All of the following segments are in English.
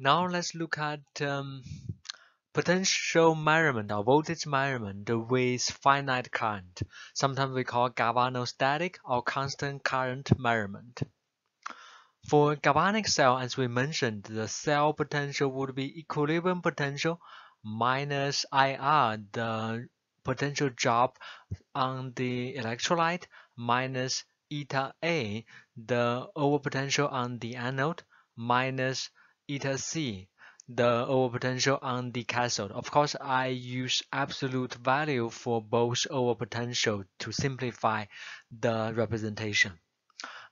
Now let's look at um, potential measurement or voltage measurement with finite current. Sometimes we call galvanostatic or constant current measurement. For galvanic cell, as we mentioned, the cell potential would be equilibrium potential minus IR, the potential drop on the electrolyte, minus eta A, the overpotential on the anode, minus eta C, the overpotential on the cathode. Of course, I use absolute value for both overpotential to simplify the representation.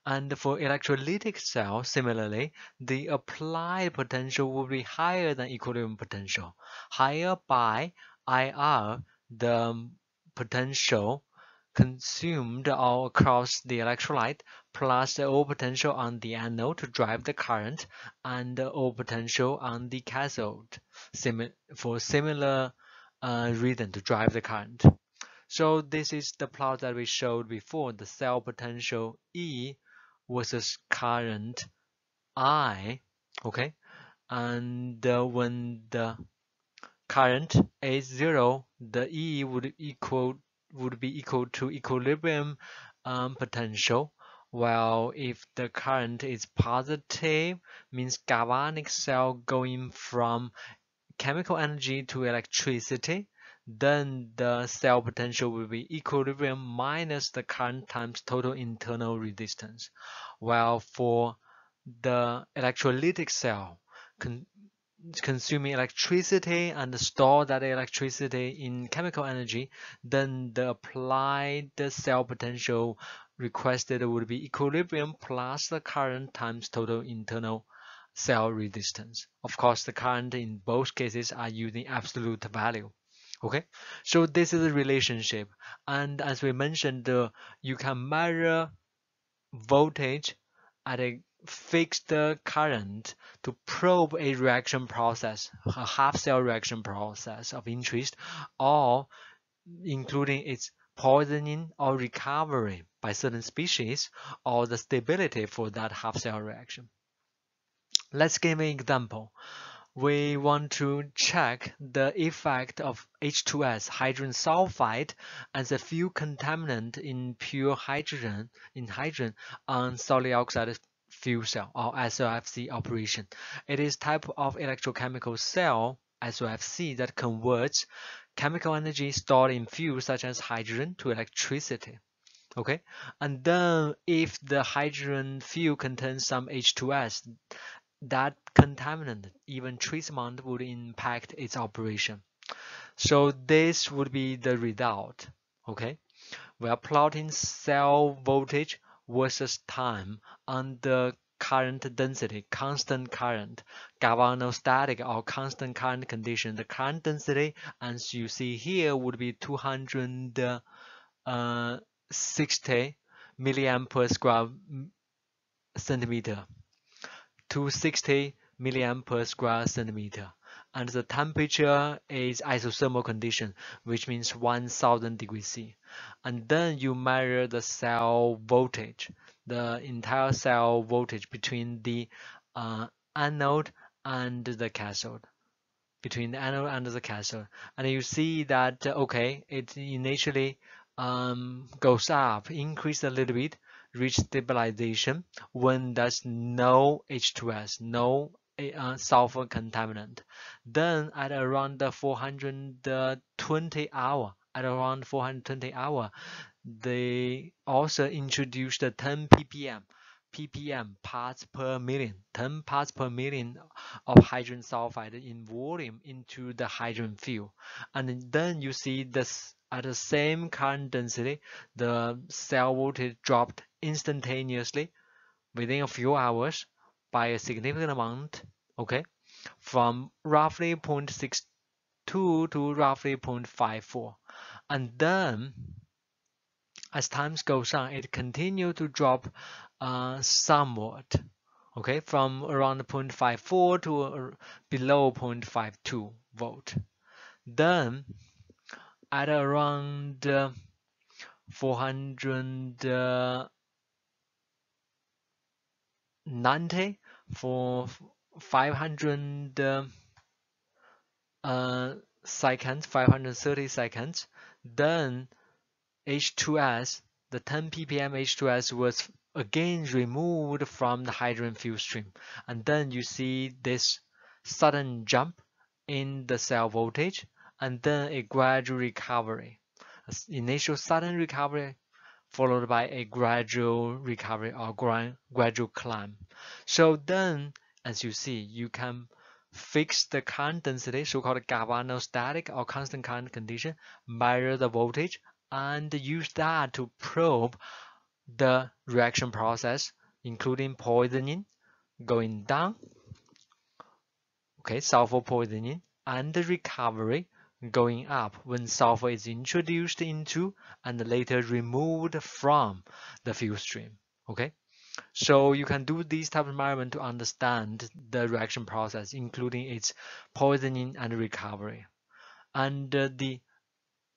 And for electrolytic cell, similarly, the applied potential will be higher than equilibrium potential, higher by IR, the potential consumed all across the electrolyte plus the O potential on the anode to drive the current and the O potential on the cathode for similar uh, reason to drive the current. So this is the plot that we showed before, the cell potential E versus current I, okay? And uh, when the current is zero, the E would equal would be equal to equilibrium um, potential while if the current is positive means galvanic cell going from chemical energy to electricity then the cell potential will be equilibrium minus the current times total internal resistance. While for the electrolytic cell consuming electricity and store that electricity in chemical energy, then the applied cell potential requested would be equilibrium plus the current times total internal cell resistance. Of course, the current in both cases are using absolute value. Okay, so this is a relationship. And as we mentioned, uh, you can measure voltage at a fixed the current to probe a reaction process, a half-cell reaction process of interest, or including its poisoning or recovery by certain species, or the stability for that half-cell reaction. Let's give an example. We want to check the effect of H2S, hydrogen sulfide, as a fuel contaminant in pure hydrogen, in hydrogen on solid oxide fuel cell or SOFC operation. It is type of electrochemical cell SOFC that converts chemical energy stored in fuel such as hydrogen to electricity. Okay, and then if the hydrogen fuel contains some H2S, that contaminant, even trace amount, would impact its operation. So this would be the result. Okay, we are plotting cell voltage versus time under current density, constant current, galvanostatic or constant current condition. The current density, as you see here, would be 260 uh, milliamp per square centimeter. 260 milliamp per square centimeter and the temperature is isothermal condition, which means 1000 degrees C. And then you measure the cell voltage, the entire cell voltage between the uh, anode and the cathode between the anode and the cathode and you see that okay it initially um, goes up increase a little bit reach stabilization when there's no H2S no a uh, sulfur contaminant. Then at around the 420 hour, at around 420 hour, they also introduced the 10 ppm ppm parts per million 10 parts per million of hydrogen sulfide in volume into the hydrogen fuel and then you see this at the same current density the cell voltage dropped instantaneously within a few hours by a significant amount, okay, from roughly 0.62 to roughly 0.54. And then as time goes on, it continued to drop uh, somewhat, okay, from around 0.54 to uh, below 0.52 volt. Then at around uh, 490 for 500 uh, uh, seconds, 530 seconds, then H2S, the 10 ppm H2S was again removed from the hydrogen fuel stream. And then you see this sudden jump in the cell voltage and then a gradual recovery. Initial sudden recovery followed by a gradual recovery or gradual climb. So then, as you see, you can fix the current density, so-called galvanostatic or constant current condition, measure the voltage, and use that to probe the reaction process, including poisoning, going down, okay, sulfur poisoning, and recovery going up when sulfur is introduced into and later removed from the fuel stream, okay? So you can do this type of measurement to understand the reaction process, including its poisoning and recovery. And uh, the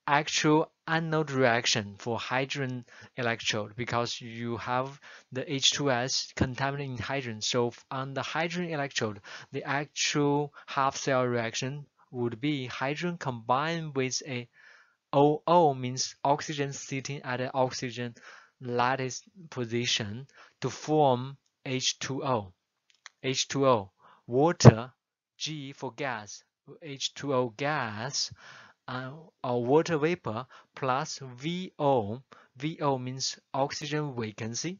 actual anode reaction for hydrogen electrode because you have the H2S contaminating hydrogen. So on the hydrogen electrode, the actual half cell reaction would be hydrogen combined with a OO means oxygen sitting at an oxygen lattice position to form H2O. H2O, water, G for gas, H2O gas uh, or water vapor plus VO. VO means oxygen vacancy,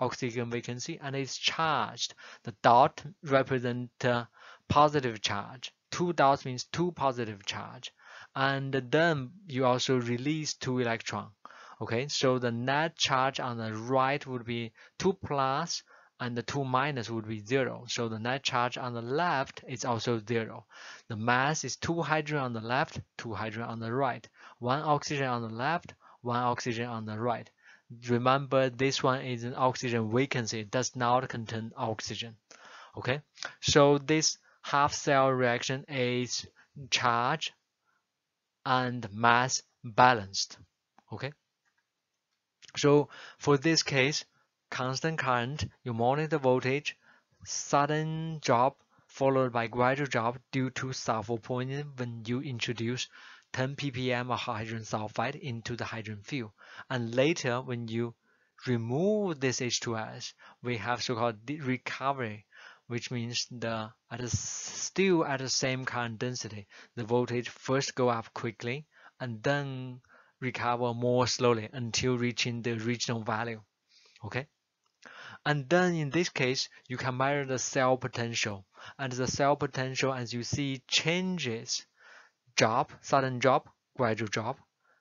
oxygen vacancy, and it's charged. The dot represent uh, positive charge. Two dots means two positive charge. And then you also release two electron. Okay, so the net charge on the right would be 2 plus and the 2 minus would be 0. So the net charge on the left is also 0. The mass is 2 hydrogen on the left, 2 hydrogen on the right. 1 oxygen on the left, 1 oxygen on the right. Remember this one is an oxygen vacancy, it does not contain oxygen. Okay, so this half cell reaction is charge and mass balanced. Okay, so for this case, constant current, you monitor the voltage, sudden drop followed by gradual drop due to sulfur poisoning when you introduce 10 ppm of hydrogen sulfide into the hydrogen fuel. And later, when you remove this H2S, we have so-called recovery, which means the at a, still at the same current density, the voltage first go up quickly and then recover more slowly until reaching the original value. Okay. And then in this case, you can measure the cell potential. And the cell potential, as you see, changes. Drop, sudden drop, gradual drop,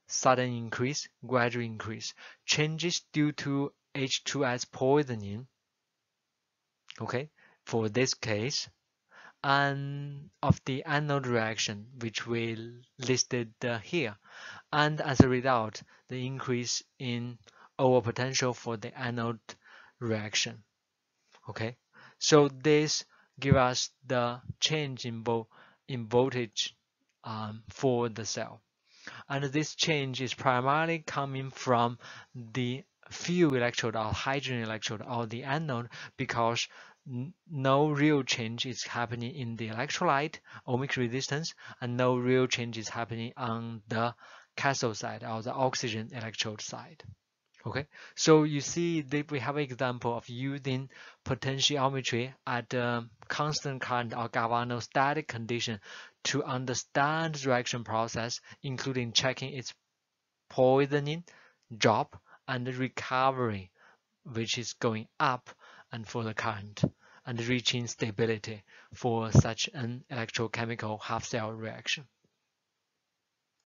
sudden increase, gradual increase. Changes due to H2S poisoning. Okay, for this case, and of the anode reaction, which we listed uh, here. And as a result, the increase in over potential for the anode reaction. Okay, so this give us the change in, vo in voltage um, for the cell. And this change is primarily coming from the fuel electrode or hydrogen electrode or the anode because no real change is happening in the electrolyte ohmic resistance and no real change is happening on the cathode side or the oxygen electrode side. Okay, so you see that we have an example of using potentiometry at a constant current or galvanostatic condition to understand the reaction process, including checking its poisoning, drop, and recovery, which is going up and for the current, and reaching stability for such an electrochemical half-cell reaction.